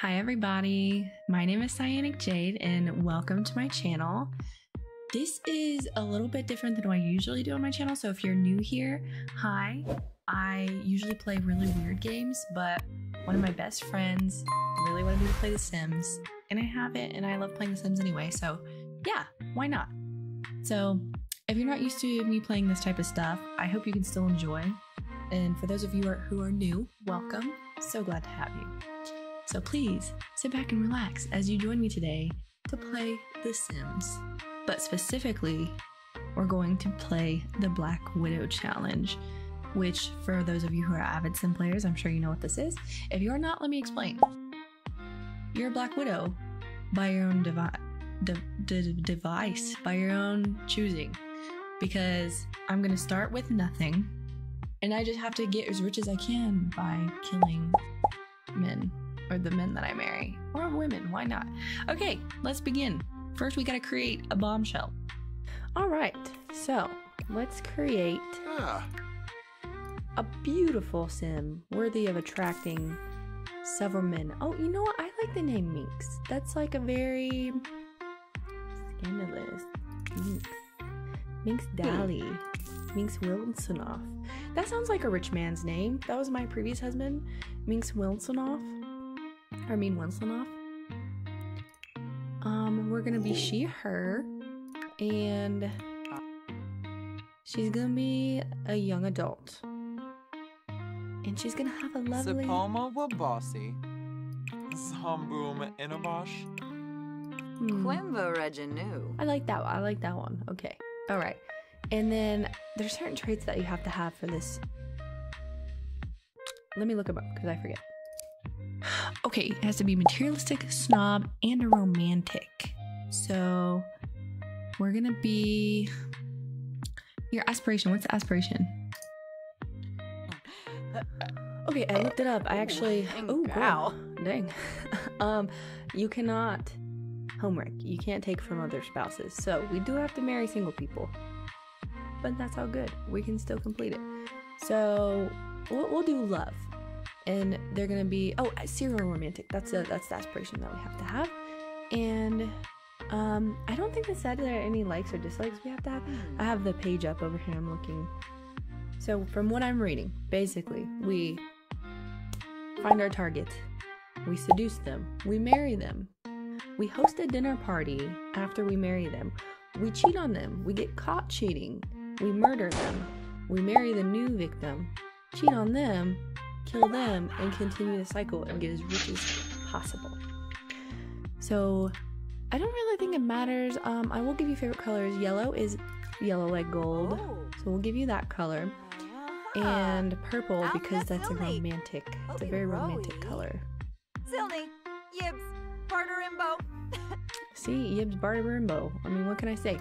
Hi, everybody. My name is Cyanic Jade, and welcome to my channel. This is a little bit different than what I usually do on my channel. So, if you're new here, hi. I usually play really weird games, but one of my best friends really wanted me to play The Sims, and I have it, and I love playing The Sims anyway. So, yeah, why not? So, if you're not used to me playing this type of stuff, I hope you can still enjoy. And for those of you who are, who are new, welcome. So glad to have you. So please sit back and relax as you join me today to play The Sims. But specifically, we're going to play the Black Widow Challenge, which, for those of you who are avid Sim players, I'm sure you know what this is. If you're not, let me explain. You're a Black Widow by your own devi- de- de- device, by your own choosing. Because I'm going to start with nothing, and I just have to get as rich as I can by killing men or the men that I marry or women. Why not? Okay, let's begin. First, we got to create a bombshell. All right, so let's create Ah, a beautiful sim worthy of attracting several men. Oh, you know what? I like the name Minx. That's like a very scandalous Minx. Minx Dally. Minx Wilsonoff. That sounds like a rich man's name. That was my previous husband, Minx Wilsonoff. I mean Wilsonoff. Um, we're gonna be she, her, and she's gonna be a young adult. And she's gonna have a lovely Sapoma Wabasi. Zomboom Inabosh. Hmm. Quimba Reginu. I like that one. I like that one. Okay. All right. And then there's certain traits that you have to have for this. Let me look them up because I forget. Okay, it has to be materialistic, snob, and a romantic. So we're gonna be your aspiration. What's the aspiration? Okay, I looked it up. I actually. dang, Oh, wow. Dang. um, you cannot homework. You can't take from other spouses. So we do have to marry single people. But that's all good. We can still complete it. So we'll, we'll do love. And they're gonna be oh serial romantic. That's a that's the aspiration that we have to have. And um I don't think it said there are any likes or dislikes we have to have. I have the page up over here. I'm looking. So from what I'm reading, basically we find our target, we seduce them, we marry them, we host a dinner party after we marry them. We cheat on them. We get caught cheating. We murder them. We marry the new victim, cheat on them, kill them, and continue the cycle and get as rich as possible. So, I don't really think it matters. Um, I will give you favorite colors. Yellow is yellow like gold, so we'll give you that color. And purple because that's a romantic. It's a very romantic color. Zilney, Yibs, Barterimbo. See, Yibs Barter Rainbow. I mean, what can I say?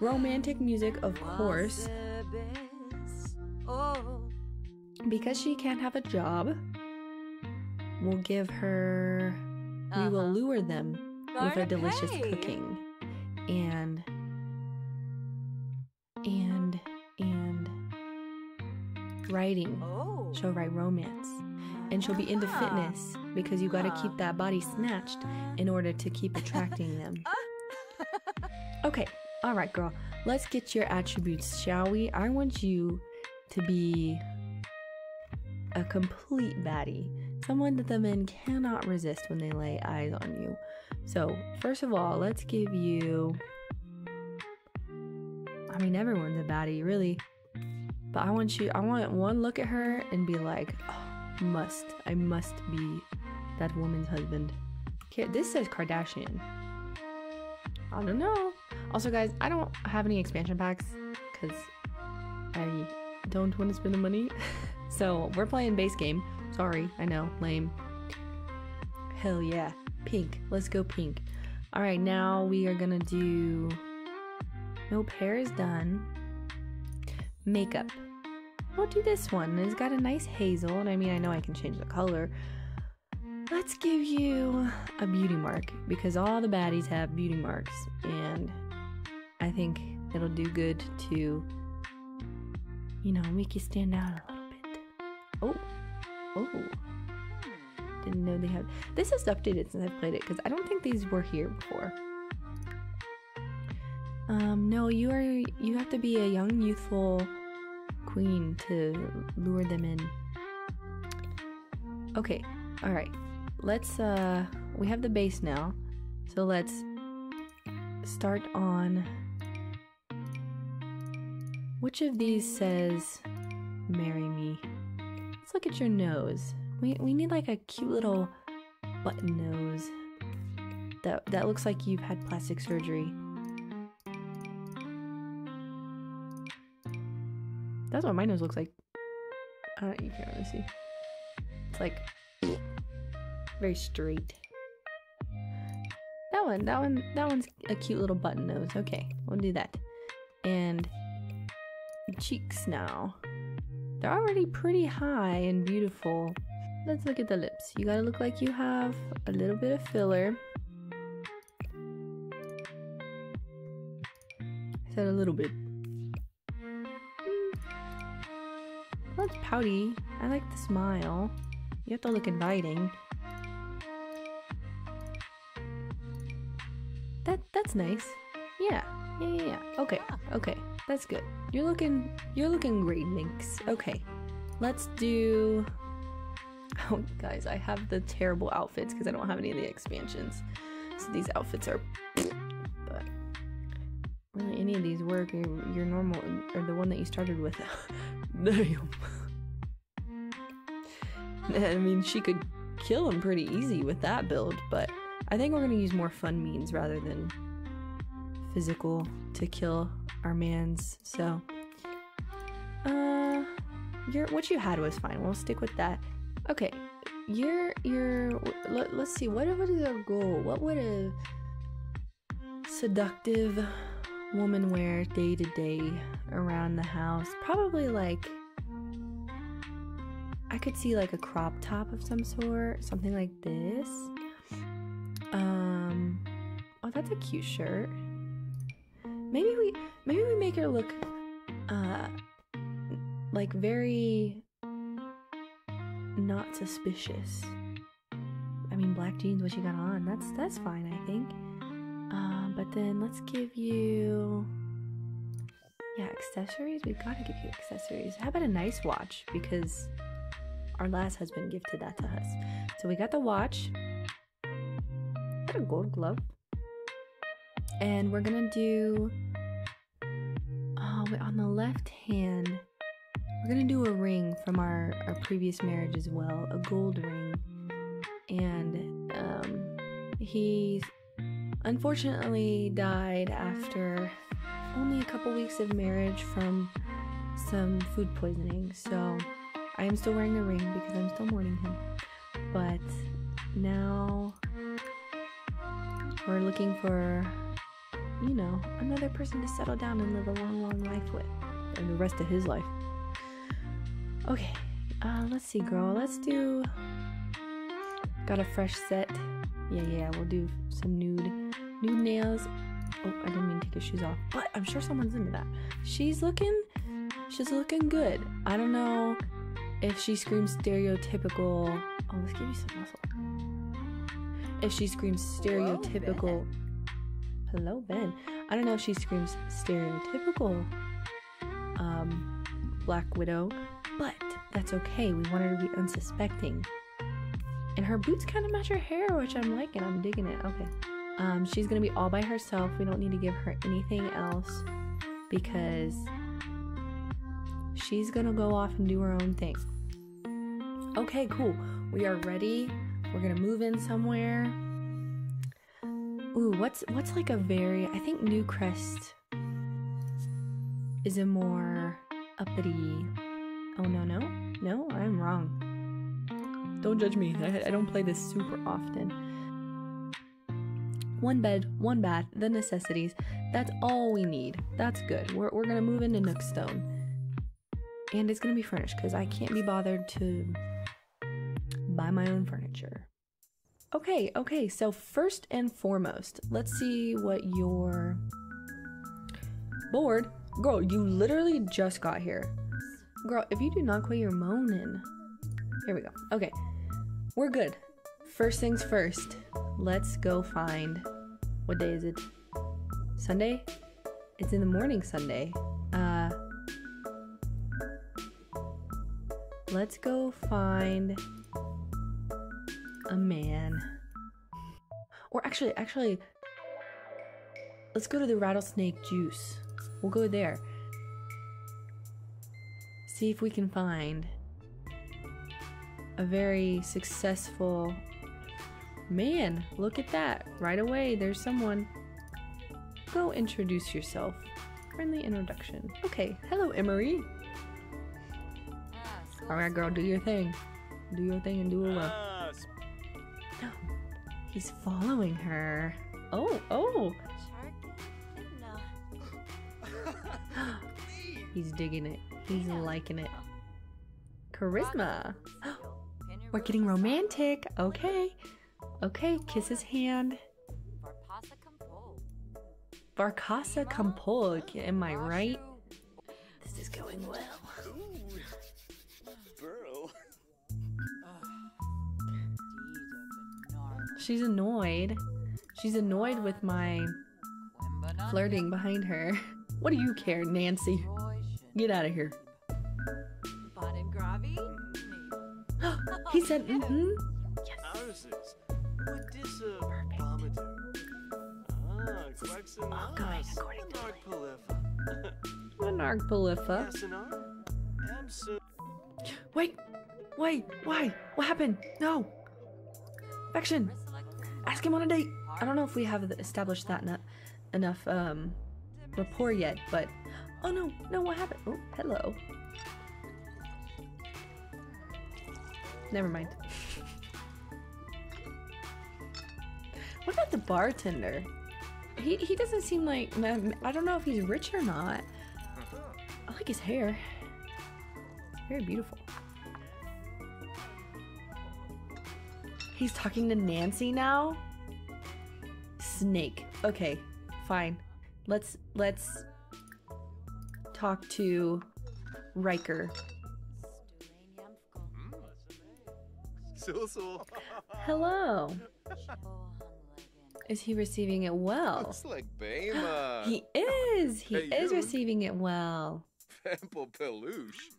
Romantic music, of course, Oh, because she can't have a job. We'll give her. We will Uh-huh. lure them with our delicious Barnapay. cooking, and and and writing. Oh. She'll write romance, and she'll be into Ah. fitness because you got to keep that body snatched in order to keep attracting them. Okay, all right, girl. Let's get your attributes, shall we? I want you to be a complete baddie, someone that the men cannot resist when they lay eyes on you. So, first of all, let's give you. I mean, everyone's a baddie, really. But I want you, I want one look at her and be like, oh, must, I must be that woman's husband. Okay, this says Kardashian. I don't know. Also, guys, I don't have any expansion packs because I don't want to spend the money. so we're playing base game. Sorry, I know, lame. Hell yeah, pink. Let's go pink. All right, now we are gonna do. Nope, hair is done. Makeup. We'll do this one. It's got a nice hazel, and I mean, I know I can change the color. Let's give you a beauty mark because all the baddies have beauty marks, and I think it'll do good to, you know, make you stand out a little. Oh, oh, Didn't know they had. This is updated since I've played it because I don't think these were here before. Um, no, you are. You have to be a young, youthful queen to lure them in. Okay, all right. Let's. Uh, we have the base now, so let's start on. Which of these says "Marry me"? Look at your nose. We we need like a cute little button nose. That that looks like you've had plastic surgery. That's what my nose looks like. Uh, you can't really see. It's like very straight. That one, that one, that one's a cute little button nose. Okay, we'll do that. And cheeks now. They're already pretty high and beautiful. Let's look at the lips. You gotta look like you have a little bit of filler. I said a little bit. Hmm. That's pouty. I like the smile. You have to look inviting. That that's nice. Yeah. Yeah, yeah, yeah. Okay. Okay. That's good. You're looking you're looking great, Minx. Okay. Let's do Oh, guys, I have the terrible outfits because I don't have any of the expansions. So these outfits are but really any of these work your, your normal or the one that you started with. Damn. I mean, she could kill him pretty easy with that build, but I think we're gonna use more fun means rather than physical to kill our mans. So, uh, your what you had was fine. We'll stick with that. Okay, your your let, let's see. What what is our goal? What would a seductive woman wear day to day around the house? Probably like I could see like a crop top of some sort, something like this. Um, oh, that's a cute shirt. Maybe we maybe we make her look uh like very not suspicious. I mean, black jeans, what you got on? That's that's fine, I think. Um, but then let's give you yeah accessories. We've got to give you accessories. How about a nice watch? Because our last husband gifted that to us. So we got the watch. Got a gold glove. And we're gonna do oh wait, on the left hand, we're gonna do a ring from our, our previous marriage as well, a gold ring. And um he unfortunately died after only a couple weeks of marriage from some food poisoning. So I am still wearing the ring because I'm still mourning him. But now we're looking for, you know, another person to settle down and live a long, long life with. And the rest of his life. Okay, uh, let's see, girl. Let's do. Got a fresh set. Yeah, yeah, we'll do some nude, nude nails. Oh, I didn't mean to take his shoes off, but I'm sure someone's into that. She's looking, she's looking good. I don't know if she screams stereotypical. Oh, let's give you some muscle. If she screams stereotypical. Hello, Ben. I don't know if she screams stereotypical um, Black Widow, but that's okay. We want her to be unsuspecting. And her boots kind of match her hair, which I'm liking. I'm digging it. Okay. Um, she's gonna be all by herself. We don't need to give her anything else because she's gonna go off and do her own thing. Okay, cool. We are ready. We're gonna move in somewhere. Ooh, what's what's like a very I think Newcrest is a more uppity. Oh no no no I'm wrong. Don't judge me. I, I don't play this super often. One bed, one bath, the necessities. That's all we need. That's good. We're, we're gonna move into Nookstone. And it's gonna be furnished because I can't be bothered to buy my own furniture. Okay, okay, so first and foremost, let's see what your board. Girl, you literally just got here. Girl, if you do not quit your moaning. Here we go. Okay. We're good. first things first. Let's go find. What day is it? Sunday? It's in the morning Sunday. Uh Let's go find a man. Or actually, actually let's go to the rattlesnake juice. We'll go there. See if we can find a very successful man. Look at that. Right away, there's someone. Go introduce yourself. Friendly introduction. Okay, hello, Emery. All right, girl, do your thing. Do your thing and do it well. Uh, He's following her. Oh, oh. He's digging it. He's liking it. Charisma. We're getting romantic. Okay. Okay, kiss his hand. Varkasa Kampol. Am I right? She's annoyed. She's annoyed with my flirting behind her. What do you care, Nancy? Get out of here. He said, mm hmm. Houses. What dis a bomber do? Ah, all going according to Monarch Monarch Polypha. Polypha. Yes, and Absol. Wait, wait, why? What happened? No. Vection, ask him on a date. I don't know if we have established that enough, enough um, rapport yet, but oh no, no, what happened? Oh, hello. Never mind. what about the bartender? He he doesn't seem like I don't know if he's rich or not. I like his hair. Very beautiful. He's talking to Nancy now? Snake. Okay, fine. Let's let's talk to Riker. Hello. Is he receiving it well? Looks like Bema. He is. He Hey, is receiving it well. Pample Peluche.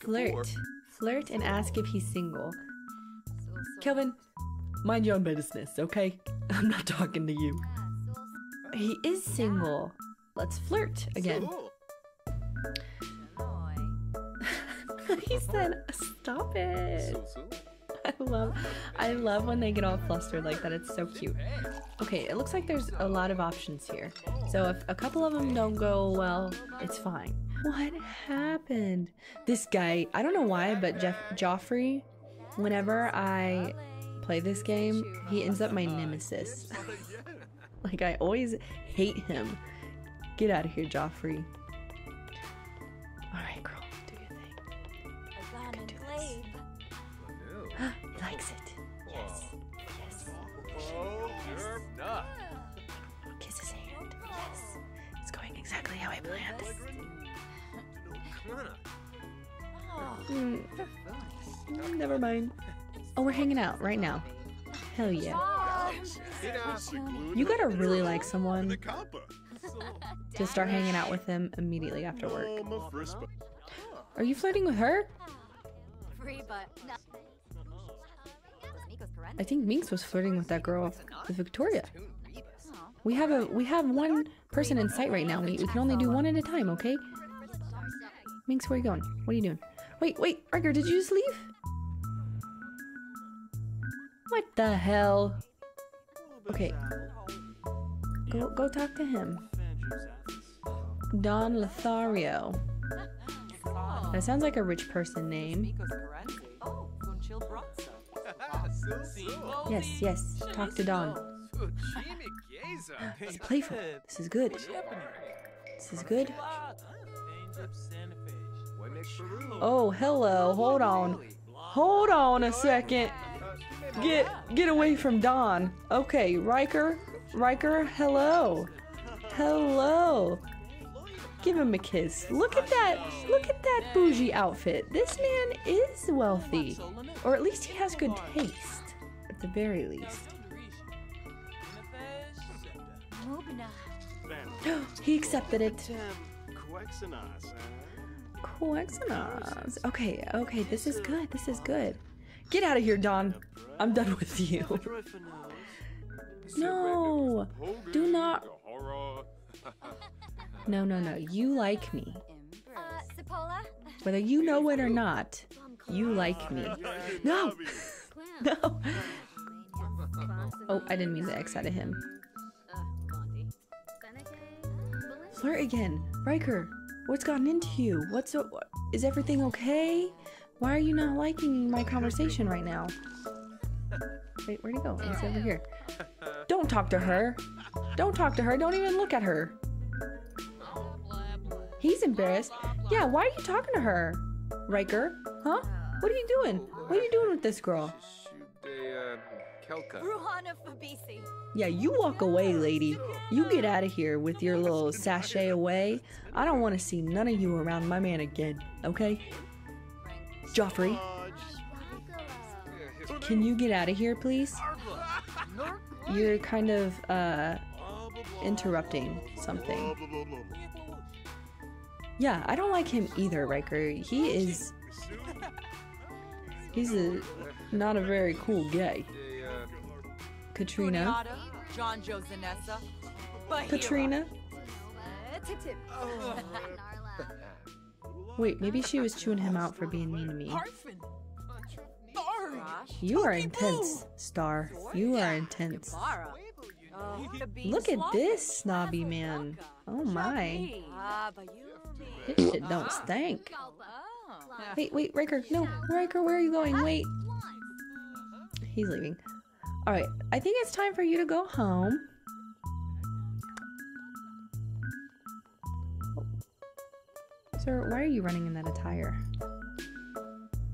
Flirt. Flirt and ask if he's single. Kelvin, mind your own business, okay? I'm not talking to you. He is single. Let's flirt again. he said, "Stop it." So, so. I love, I love when they get all flustered like that. It's so cute. Okay, it looks like there's a lot of options here. So if a couple of them don't go well, it's fine. What happened? This guy, I don't know why, but Jeff Geoffrey, whenever I play this game, he ends up my nemesis. like I always hate him. Get out of here, Geoffrey. All right, girl, do your thing. can do this. he likes it. Yes. Yes. Oh, you're nuts. Kiss his hand. Yes. It's going exactly how I planned. Mm, Mm, never mind. Oh, we're hanging out right now. Hell yeah. You gotta really like someone to start hanging out with them immediately after work. Are you flirting with her? I think Minx was flirting with that girl with Victoria. We have a we have one person in sight right now. We, we can only do one at a time, okay? Minx, where are you going? What are you doing? Wait, wait, Riker, did you just leave? What the hell? Okay. Go go talk to him. Don Lothario. That sounds like a rich person name. Yes, yes. Talk to Don. It's playful. This is good. This is good. Oh, hello. Hold on. Hold on a second. Get get away from Don. Okay, Riker. Riker, hello. Hello. Give him a kiss. Look at that. Look at that bougie outfit. This man is wealthy. Or at least he has good taste. at the very least. He accepted it. Quexenos. Okay, okay, this is good. This is good. Get out of here, Don. I'm done with you. No, do not. No, no, no. You like me. Uh, Whether you know it or not, you like me. No, no. Oh, I didn't mean to X out of him. Flirt again. Riker, what's gotten into you? What's o- what, is everything okay? Why are you not liking my conversation right now? Wait, where'd he go? He's over here. Don't talk to her. Don't talk to her. Don't even look at her. He's embarrassed. Yeah, why are you talking to her? Riker? Huh? What are you doing? What are you doing with this girl? Shoot a, Kelka. Ruhana Fabisi. Yeah, you walk away, lady. You get out of here with your little sachet away. I don't want to see none of you around my man again, okay? Geoffrey, can you get out of here, please? You're kind of, uh, interrupting something. Yeah, I don't like him either, Riker. He is. He's a not a very cool guy. A, Katrina. John Joe Zanessa. Katrina. Wait, maybe she was chewing him out for being mean to me. You are intense, Star. You are intense. Look at this snobby man. Oh my. Ah, but you. His shit don't stink. Wait, wait, Riker. No, Riker, where are you going? Wait. He's leaving. Alright, I think it's time for you to go home. Sir, why are you running in that attire?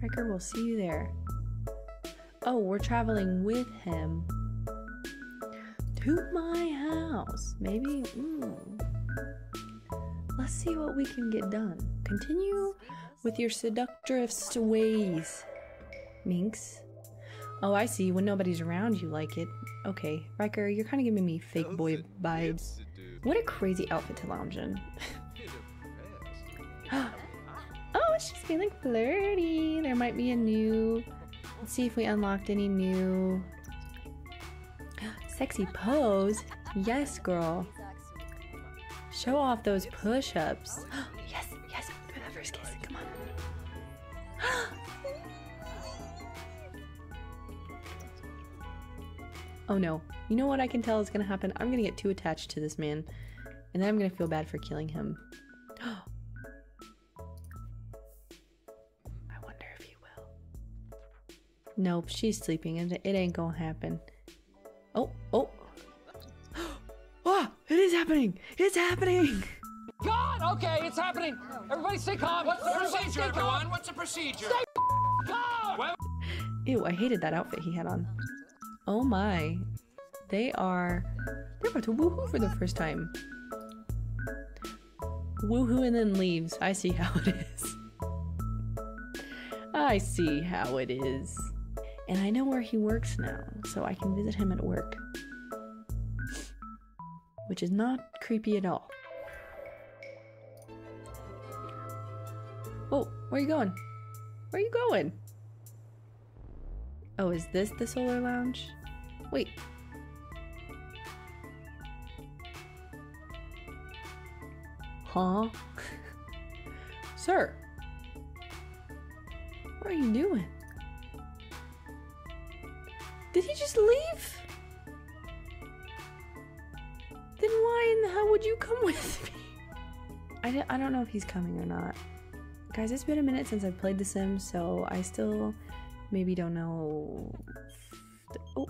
Riker, we'll see you there. Oh, we're traveling with him. To my house. Maybe. Mm. Let's see what we can get done. Continue with your seductress ways, Minx. Oh, I see. When nobody's around, you like it. Okay, Riker, you're kind of giving me fake boy vibes. What a crazy outfit to lounge in. feeling flirty. There might be a new. Let's see if we unlocked any new. Sexy pose. Yes, girl. Show off those push ups. yes, yes, for that first kiss. Come on. oh no. You know what I can tell is gonna happen? I'm gonna get too attached to this man, and then I'm gonna feel bad for killing him. Nope, she's sleeping, and it ain't gonna happen. Oh, oh. Ah, it is happening! It's happening! God! Okay, it's happening. Everybody stay calm. What's the procedure, everyone? What's the procedure? Stay calm. Ew, I hated that outfit he had on. Oh my. They are. They're about to woohoo for the first time. Woohoo and then leaves. I see how it is. I see how it is. And I know where he works now, so I can visit him at work. Which is not creepy at all. Oh, where are you going? Where are you going? Oh, is this the solar lounge? Wait. Huh? Sir. What are you doing? Just leave? Then why in the hell would you come with me? I, I don't know if he's coming or not. Guys, it's been a minute since I've played The Sims, so I still maybe don't know. Oh.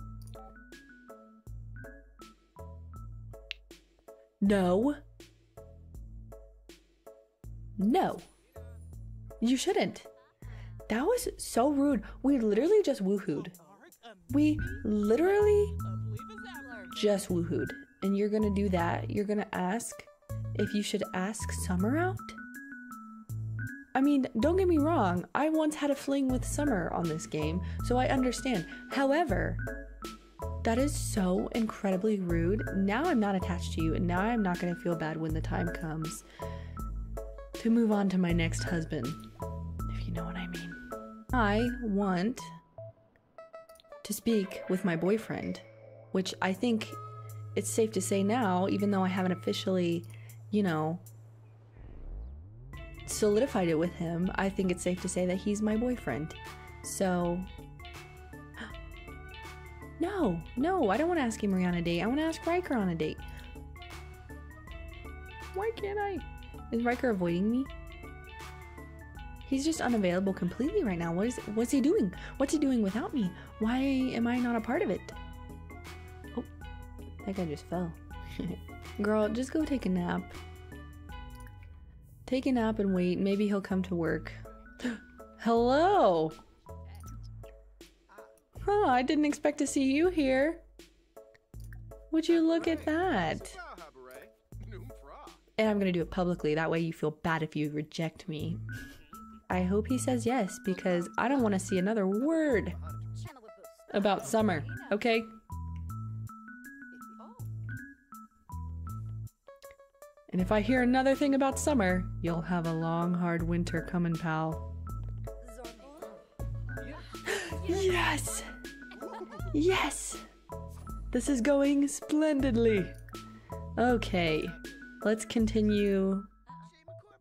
No. No. You shouldn't. That was so rude. We literally just woohooed. We literally just woohooed. And you're gonna do that? You're gonna ask if you should ask Summer out? I mean, don't get me wrong, I once had a fling with Summer on this game, so I understand. However, That is so incredibly rude. Now I'm not attached to you, and now I'm not gonna feel bad when the time comes to move on to my next husband, if you know what I mean. I want to speak with my boyfriend, which I think it's safe to say now, even though I haven't officially, you know, solidified it with him, I think it's safe to say that he's my boyfriend. So. No, no, I don't want to ask Emery on a date. I want to ask Riker on a date. Why can't I? Is Riker avoiding me? He's just unavailable completely right now. What is what's he doing? What's he doing without me? Why am I not a part of it? Oh, that guy just fell. Girl, just go take a nap. Take a nap and wait. Maybe he'll come to work. Hello. Huh, I didn't expect to see you here. Would you look at that? And I'm gonna do it publicly. That way you feel bad if you reject me. I hope he says yes because I don't want to see another word about summer, okay? And if I hear another thing about summer, you'll have a long, hard winter coming, pal. Yes! Yes! This is going splendidly. Okay, let's continue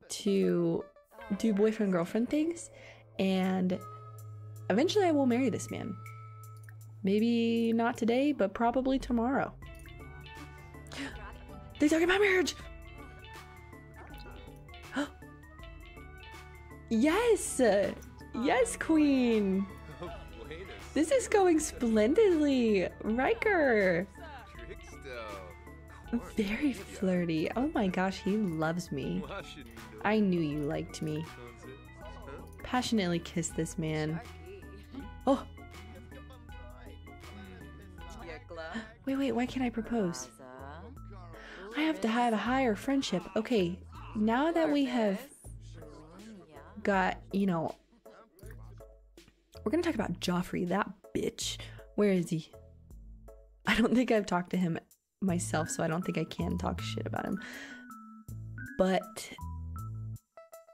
to do boyfriend girlfriend things, and eventually I will marry this man. Maybe not today, but probably tomorrow. They talking about marriage! yes! Yes, queen! This is going splendidly! Riker! Very flirty. Oh my gosh, he loves me. I knew you liked me. Passionately kiss this man. Oh! Wait, wait, why can't I propose? I have to have a higher friendship. Okay, now that we have got, you know, we're gonna talk about Geoffrey, that bitch. Where is he? I don't think I've talked to him myself, so I don't think I can talk shit about him. But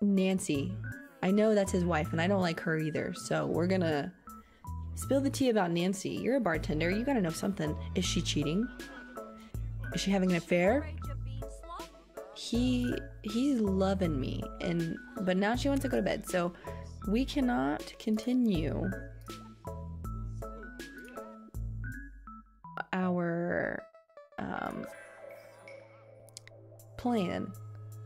Nancy, I know that's his wife, and I don't like her either, so we're gonna spill the tea about Nancy. You're a bartender, you gotta know something. Is she cheating? Is she having an affair? He he's loving me, and but now she wants to go to bed, so we cannot continue plan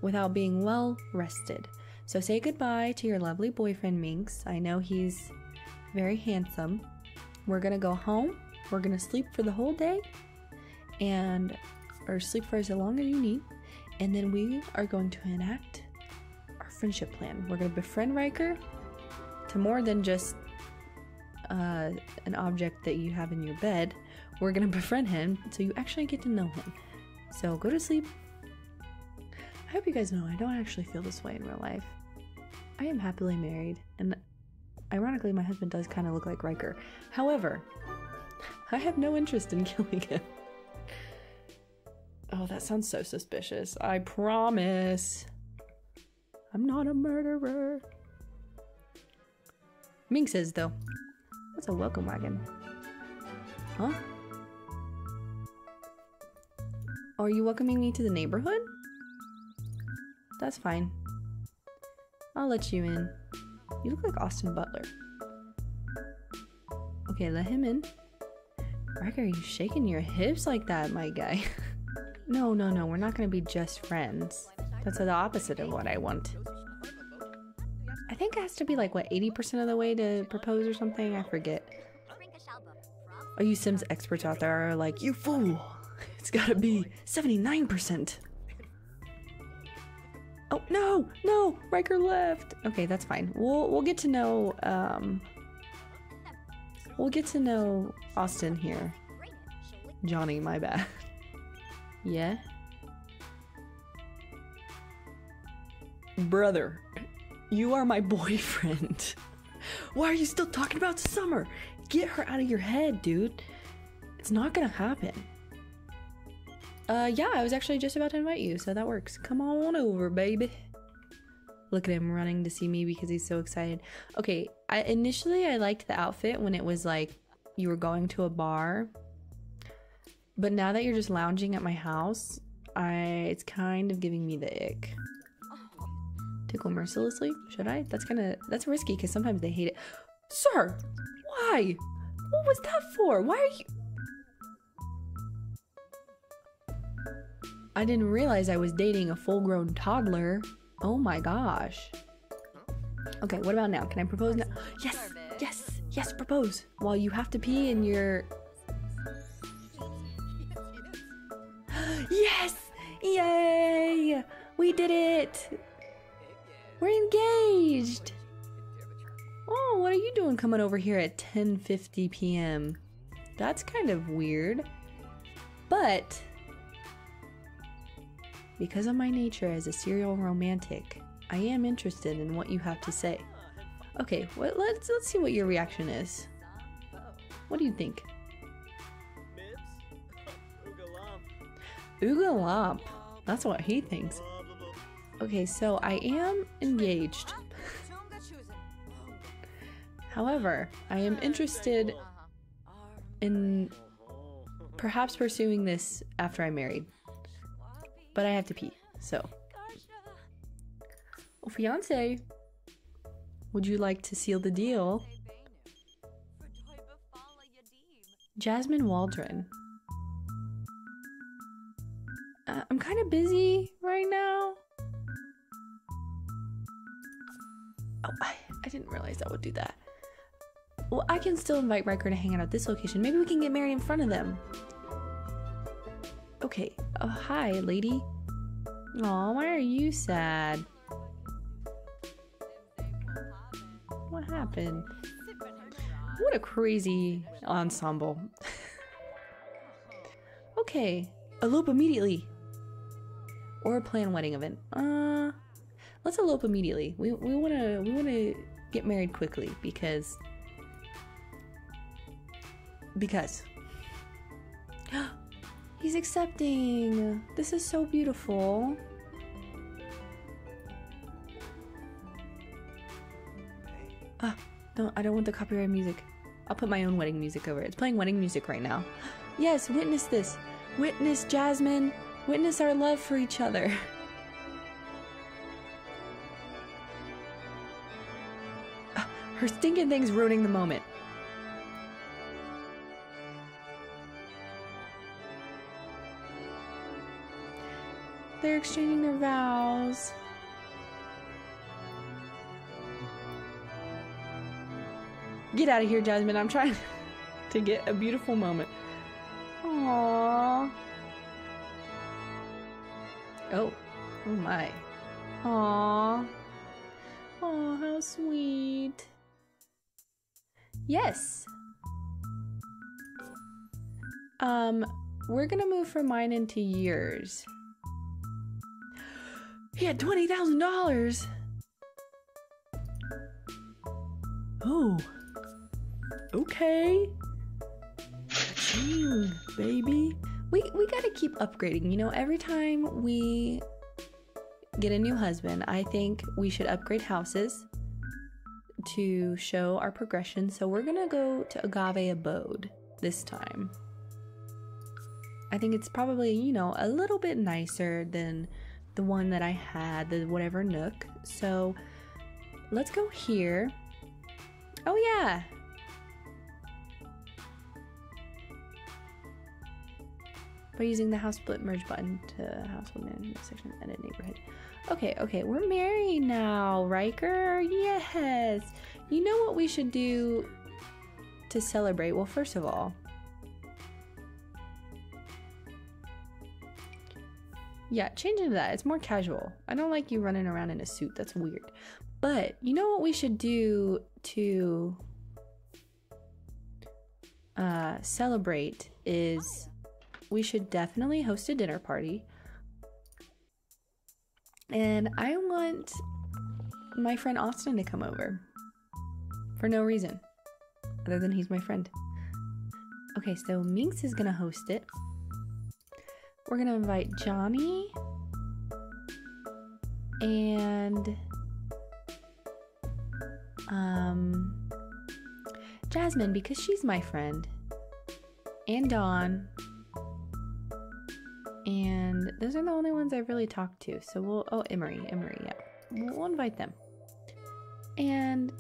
without being well rested. So say goodbye to your lovely boyfriend, Minx. I know he's very handsome. We're gonna go home. We're gonna sleep for the whole day, and or sleep for as long as you need, and then we are going to enact our friendship plan. We're gonna befriend Riker to more than just uh, an object that you have in your bed. We're gonna befriend him so you actually get to know him. So go to sleep. I hope you guys know I don't actually feel this way in real life. I am happily married, and ironically, my husband does kind of look like Riker. However, I have no interest in killing him. Oh, that sounds so suspicious. I promise. I'm not a murderer. Ming says, though. What's a welcome wagon? Huh? Are you welcoming me to the neighborhood? That's fine. I'll let you in. You look like Austin Butler. Okay, let him in. Riker, are you shaking your hips like that, my guy? no, no, no, we're not gonna be just friends. That's the opposite of what I want. I think it has to be like, what, 80% of the way to propose or something? I forget. Are you Sims experts out there are like, you fool! It's gotta be 79%. No, no, Riker left. Okay, that's fine. We'll we'll get to know um we'll get to know Austin here. Johnny, my bad. yeah. Brother, you are my boyfriend. Why are you still talking about summer? Get her out of your head, dude. It's not gonna happen. Uh, yeah, I was actually just about to invite you, so that works. Come on over, baby. Look at him running to see me because he's so excited. Okay, I initially I liked the outfit when it was like you were going to a bar. But now that you're just lounging at my house, I it's kind of giving me the ick. Tickle mercilessly? Should I? That's kind of that's risky because sometimes they hate it. Sir, why? What was that for? Why are you? I didn't realize I was dating a full-grown toddler. Oh my gosh. Okay, what about now? Can I propose now? Yes, yes, yes, propose. While you have to pee in you're. Yes! Yay! We did it! We're engaged! Oh, what are you doing coming over here at 10:50 p.m.? That's kind of weird. But because of my nature as a serial romantic, I am interested in what you have to say. Okay, well, let's let's see what your reaction is. What do you think? Ooga. That's what he thinks. Okay, so I am engaged. However, I am interested in perhaps pursuing this after I'm married. But I have to pee, so. Oh, fiance, would you like to seal the deal? Jasmine Waldron. Uh, I'm kind of busy right now. Oh, I, I didn't realize I would do that. Well, I can still invite Riker to hang out at this location. Maybe we can get married in front of them. Okay. Oh, hi, lady. Aw, why are you sad? What happened? What a crazy ensemble. okay. Elope immediately. Or plan wedding event. Uh let's elope immediately. We we wanna we wanna get married quickly because because he's accepting. This is so beautiful. Ah, no, I don't want the copyright music. I'll put my own wedding music over it. It's playing wedding music right now. Yes, witness this. Witness Jasmine. Witness our love for each other. Ah, Her stinking thing's ruining the moment. They're exchanging their vows. Get out of here, Jasmine. I'm trying to get a beautiful moment. Aww. Oh. Oh my. Aww. Oh, how sweet. Yes. Um, we're gonna move from mine into yours. He had twenty thousand dollars. Oh. Okay. Ching, baby. We we gotta keep upgrading. You know, every time we get a new husband, I think we should upgrade houses to show our progression. So we're gonna go to Agave Abode this time. I think it's probably, you know, a little bit nicer than the one that I had, the whatever Nook. So let's go here. Oh, yeah. By using the house split merge button to household management section edit neighborhood. Okay, okay, we're married now, Riker. Yes. You know what we should do to celebrate? Well, first of all, Yeah, change into that. It's more casual. I don't like you running around in a suit. That's weird. But you know what we should do to uh, celebrate is we should definitely host a dinner party. And I want my friend Austin to come over for no reason other than he's my friend. Okay, so Minx is gonna host it. We're gonna invite Johnny and um Jasmine because she's my friend. And Dawn. And those are the only ones I've really talked to. So we'll oh Emery, Emery, yeah. We'll, we'll invite them. And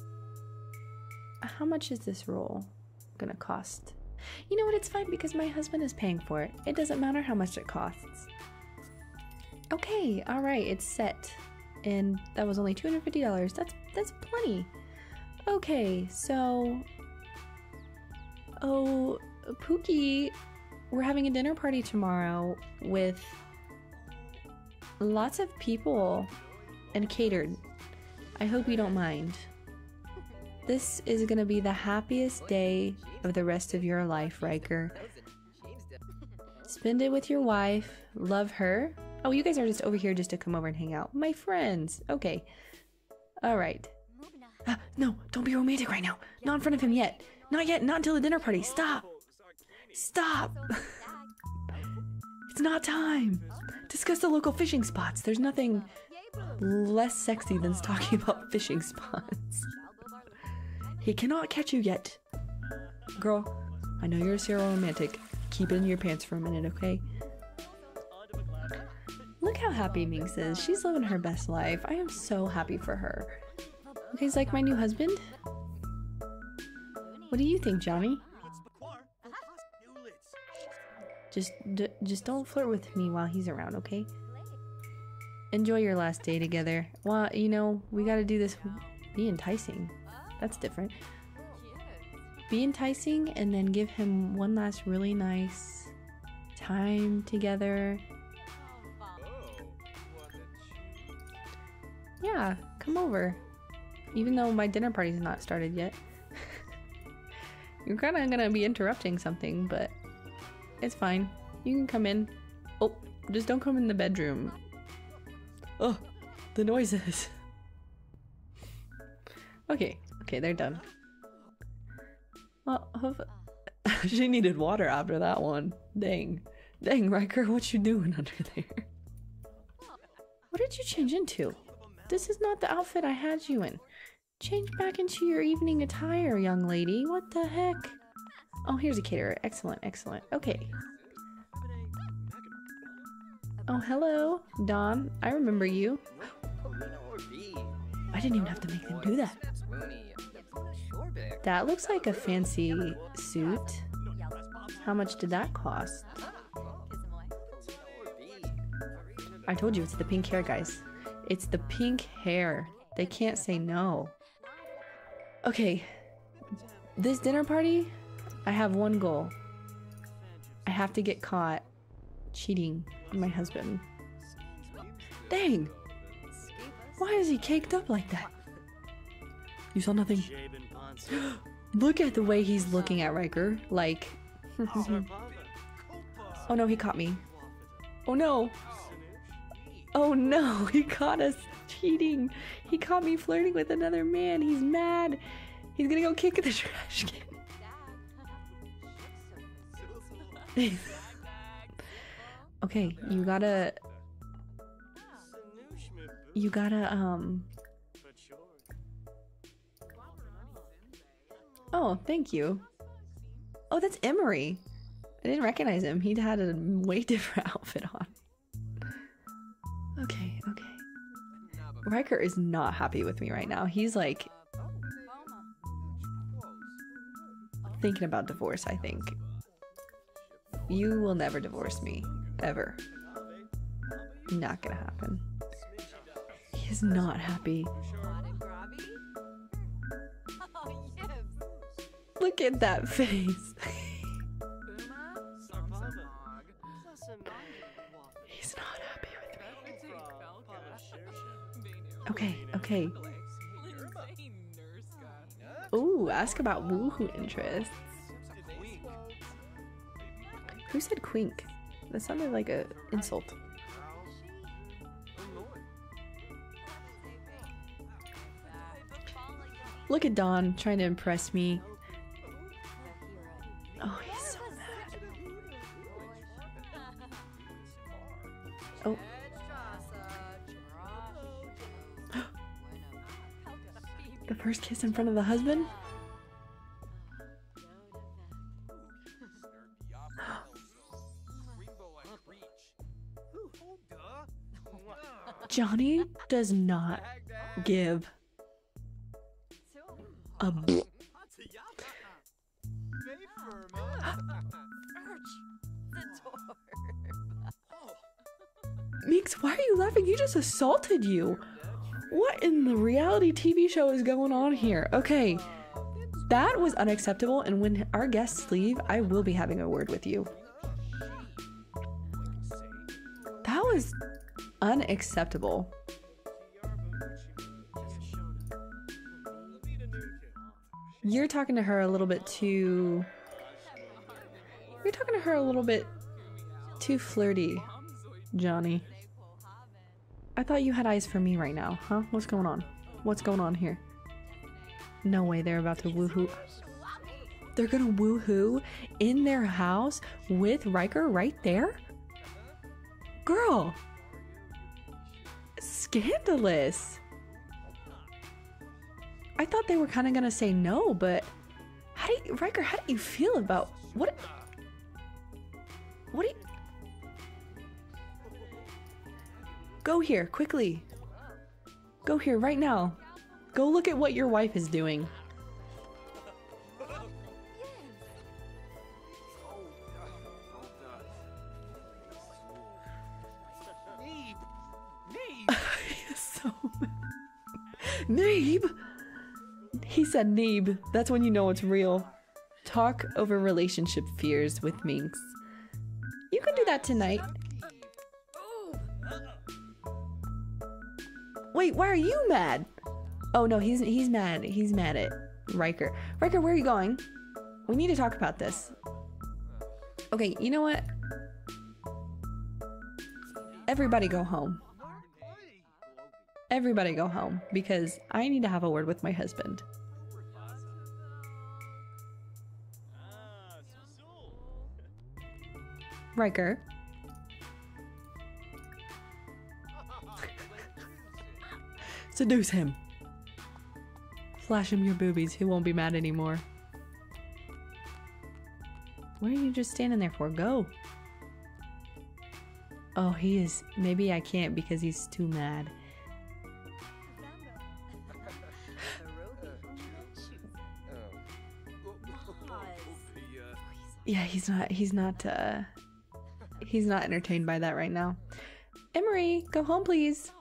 how much is this roll gonna cost? You know what? It's fine because my husband is paying for it. It doesn't matter how much it costs. Okay, all right, it's set, and that was only two hundred fifty dollars. That's that's plenty. Okay, so oh, Pookie, we're having a dinner party tomorrow with lots of people and catered. I hope you don't mind. This is gonna be the happiest day of the rest of your life, Riker. Spend it with your wife, love her. Oh, you guys are just over here just to come over and hang out. My friends. Okay. All right. Ah, no, don't be romantic right now. Not in front of him yet. Not yet. Not until the dinner party. Stop. Stop. it's not time. Discuss the local fishing spots. There's nothing less sexy than talking about fishing spots. He cannot catch you yet. Girl, I know you're a serial romantic. Keep it in your pants for a minute, okay? Look how happy Minx is. She's living her best life. I am so happy for her. Okay, he's like my new husband. What do you think, Johnny? Just, just don't flirt with me while he's around, okay? Enjoy your last day together. Well, you know, we gotta do this. Be enticing. That's different. Be enticing and then give him one last really nice time together. Yeah, come over. Even though my dinner party's not started yet. You're kind of gonna be interrupting something, but it's fine. You can come in. Oh, just don't come in the bedroom. Oh, the noises. okay, okay, they're done. Well, she needed water after that one. Dang. Dang, Riker, what you doing under there? What did you change into? This is not the outfit I had you in. Change back into your evening attire, young lady. What the heck? Oh, here's a caterer. Excellent, excellent. Okay. Oh, hello, Don. I remember you. I didn't even have to make them do that. That looks like a fancy suit. How much did that cost? I told you it's the pink hair, guys. It's the pink hair. They can't say no. Okay. This dinner party, I have one goal. I have to get caught cheating on my husband. Dang! Why is he caked up like that? You saw nothing. Look at the way he's looking at Riker. Like, oh no, he caught me. Oh no. Oh no, he caught us cheating. He caught me flirting with another man. He's mad. He's gonna go kick the trash can. okay, you gotta. You gotta, um. Oh, thank you. Oh, that's Emery. I didn't recognize him. He had a way different outfit on. Okay, okay. Riker is not happy with me right now. He's like thinking about divorce, I think. You will never divorce me. Ever. Not gonna happen. He is not happy. At that face. He's not happy with me. Okay, okay. Ooh, ask about woohoo interests. Who said quink? That sounded like a insult. Look at Don trying to impress me. Oh, he's so mad. Oh. the first kiss in front of the husband? Johnny does not give a Meeks, why are you laughing? He just assaulted you. What in the reality TV show is going on here? Okay, that was unacceptable, and when our guests leave, I will be having a word with you. That was unacceptable. You're talking to her a little bit too. You're talking to her a little bit too flirty, Johnny. I thought you had eyes for me right now, huh? What's going on? What's going on here? No way they're about to woohoo. They're gonna woohoo in their house with Riker right there? Girl! Scandalous! I thought they were kind of gonna say no, but how do you, Riker? How do you feel about what? What do you? Go here quickly. Go here right now. Go look at what your wife is doing. so Neeb. He said Neeb. That's when you know it's real. Talk over relationship fears with Minx. That tonight. Wait, why are you mad? Oh no, he's he's mad. He's mad at Riker. Riker, where are you going? We need to talk about this. Okay, you know what? Everybody go home. Everybody go home because I need to have a word with my husband. Riker. Seduce him. Flash him your boobies. He won't be mad anymore. What are you just standing there for? Go. Oh, he is. Maybe I can't because he's too mad. Yeah, he's not. He's not. uh He's not entertained by that right now. Emery, go home, please.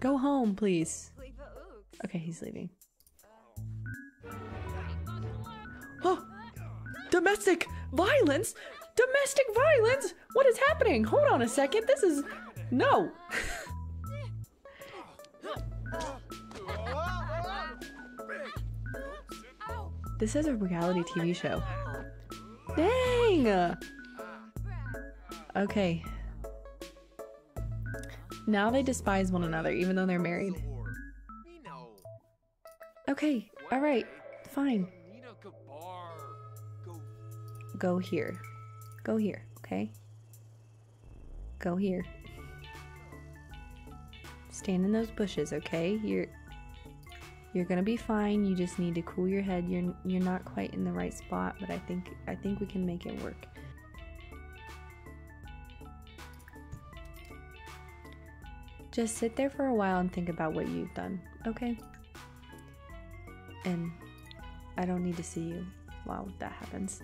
Go home, please. Okay, he's leaving. Oh, domestic violence! Domestic violence! What is happening? Hold on a second. This is no. this is a reality TV show. Dang! Okay. Now they despise one another, even though they're married. Okay, alright, fine. Go here. Go here, okay? Go here. Stand in those bushes, okay? You're you're gonna be fine. You just need to cool your head. You're you're not quite in the right spot, but I think I think we can make it work. Just sit there for a while and think about what you've done, okay? And I don't need to see you while that happens.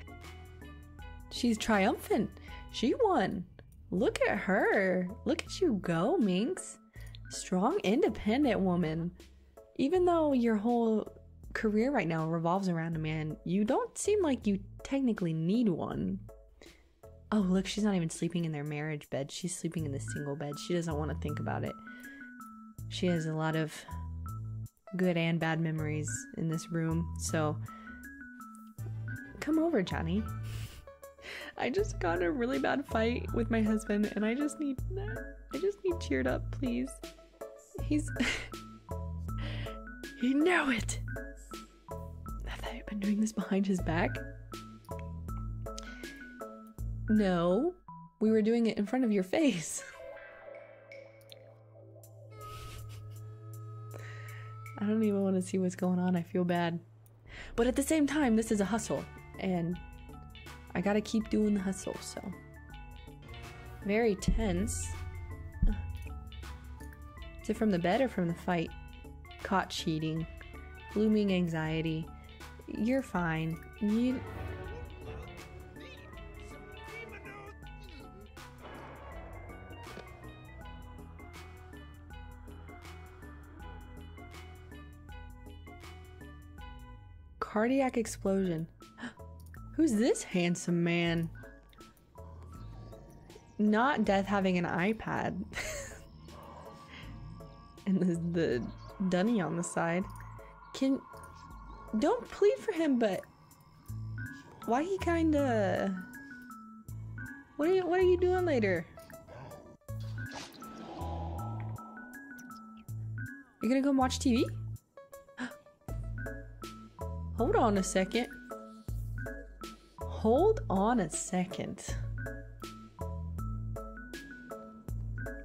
She's triumphant. She won. Look at her. Look at you go, Minx. Strong, independent woman. Even though your whole career right now revolves around a man, you don't seem like you technically need one. Oh, look, she's not even sleeping in their marriage bed. She's sleeping in the single bed. She doesn't want to think about it. She has a lot of good and bad memories in this room. So come over, Johnny. I just got a really bad fight with my husband and I just need I just need cheered up, please. He's he knew it. Have I been doing this behind his back? No, we were doing it in front of your face. I don't even want to see what's going on. I feel bad. But at the same time, this is a hustle, and I gotta keep doing the hustle, so. Very tense. Is it from the bed or from the fight? Caught cheating. Looming anxiety. You're fine. You. Cardiac explosion. Who's this handsome man? Not death having an iPad. and the, the dunny on the side. Can don't plead for him, but why he kinda What are you what are you doing later? You gonna come watch TV? Hold on a second. Hold on a second.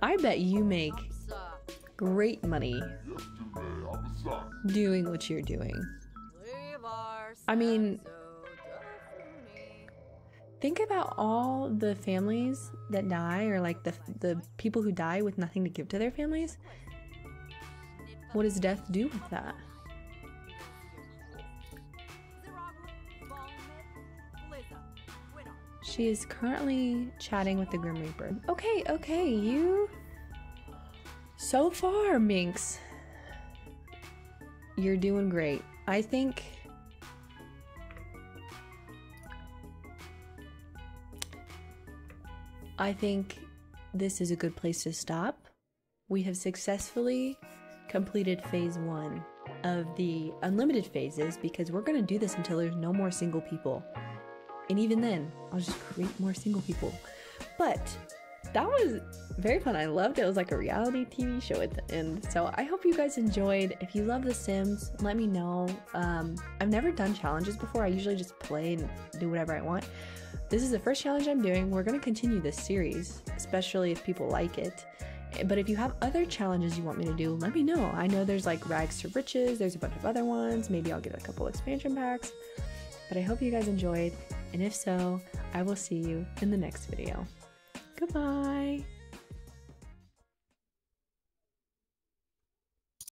I bet you make great money doing what you're doing. I mean, think about all the families that die or like the the people who die with nothing to give to their families. What does death do with that? She is currently chatting with the Grim Reaper. Okay, okay, you. So far, Minx, you're doing great. I think. I think this is a good place to stop. We have successfully completed phase one of the unlimited phases because we're going to do this until there's no more single people. And even then, I'll just create more single people. But that was very fun. I loved it. It was like a reality TV show at the end. So I hope you guys enjoyed. If you love The Sims, let me know. Um, I've never done challenges before. I usually just play and do whatever I want. This is the first challenge I'm doing. We're going to continue this series, especially if people like it. But if you have other challenges you want me to do, let me know. I know there's like Rags to Riches, there's a bunch of other ones. Maybe I'll get a couple expansion packs. But I hope you guys enjoyed. And if so, I will see you in the next video. Goodbye.